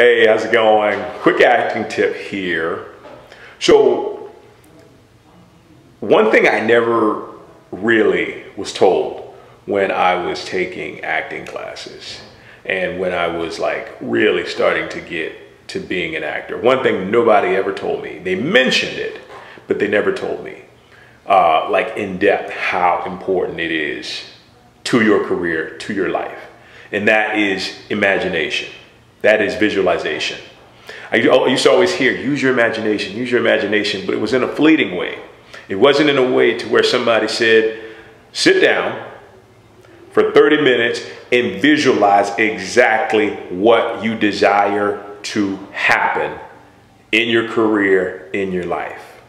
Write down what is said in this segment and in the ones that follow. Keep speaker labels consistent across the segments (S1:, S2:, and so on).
S1: Hey, how's it going? Quick acting tip here. So, one thing I never really was told when I was taking acting classes and when I was like really starting to get to being an actor, one thing nobody ever told me, they mentioned it, but they never told me, uh, like in depth, how important it is to your career, to your life. And that is imagination. That is visualization. Oh, I used to always hear, use your imagination, use your imagination, but it was in a fleeting way. It wasn't in a way to where somebody said, sit down for 30 minutes and visualize exactly what you desire to happen in your career, in your life.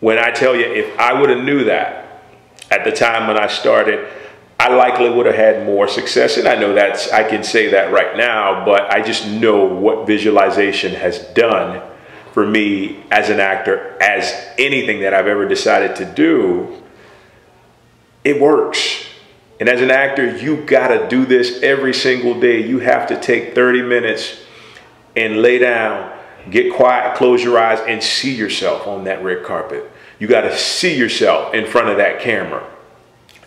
S1: When I tell you, if I would have knew that at the time when I started, I likely would have had more success. And I know that's, I can say that right now, but I just know what visualization has done for me as an actor, as anything that I've ever decided to do. It works. And as an actor, you got to do this every single day. You have to take 30 minutes and lay down, get quiet, close your eyes, and see yourself on that red carpet. You got to see yourself in front of that camera.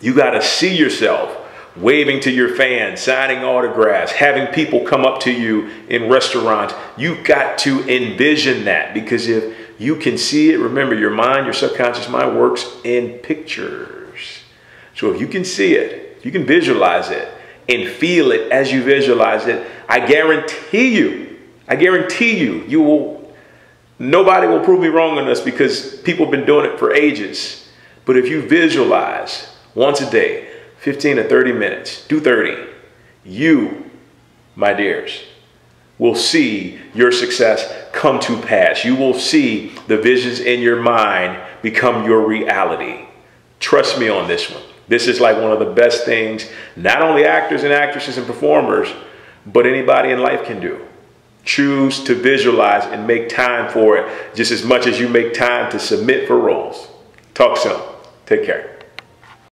S1: You got to see yourself waving to your fans, signing autographs, having people come up to you in restaurants. You've got to envision that because if you can see it, remember your mind, your subconscious mind works in pictures. So if you can see it, you can visualize it and feel it as you visualize it, I guarantee you, I guarantee you, you will, nobody will prove me wrong on this because people have been doing it for ages. But if you visualize, once a day, 15 to 30 minutes, do 30. You, my dears, will see your success come to pass. You will see the visions in your mind become your reality. Trust me on this one. This is like one of the best things not only actors and actresses and performers, but anybody in life can do. Choose to visualize and make time for it just as much as you make time to submit for roles. Talk soon. Take care.